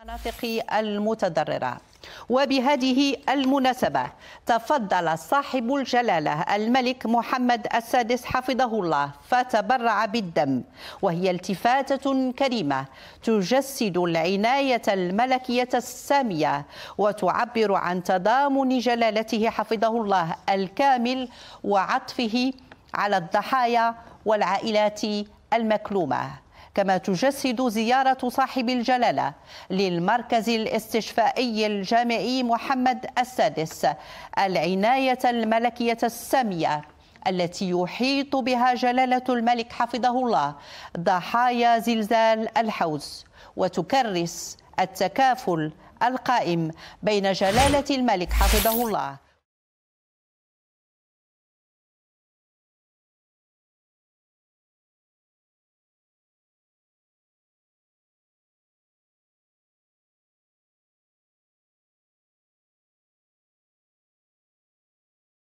المناطق المتضررة. وبهذه المناسبة تفضل صاحب الجلالة الملك محمد السادس حفظه الله فتبرع بالدم. وهي التفاتة كريمة تجسد العناية الملكية السامية وتعبر عن تضامن جلالته حفظه الله الكامل وعطفه على الضحايا والعائلات المكلومة. كما تجسد زيارة صاحب الجلالة للمركز الاستشفائي الجامعي محمد السادس العناية الملكية السامية التي يحيط بها جلالة الملك حفظه الله ضحايا زلزال الحوز وتكرس التكافل القائم بين جلالة الملك حفظه الله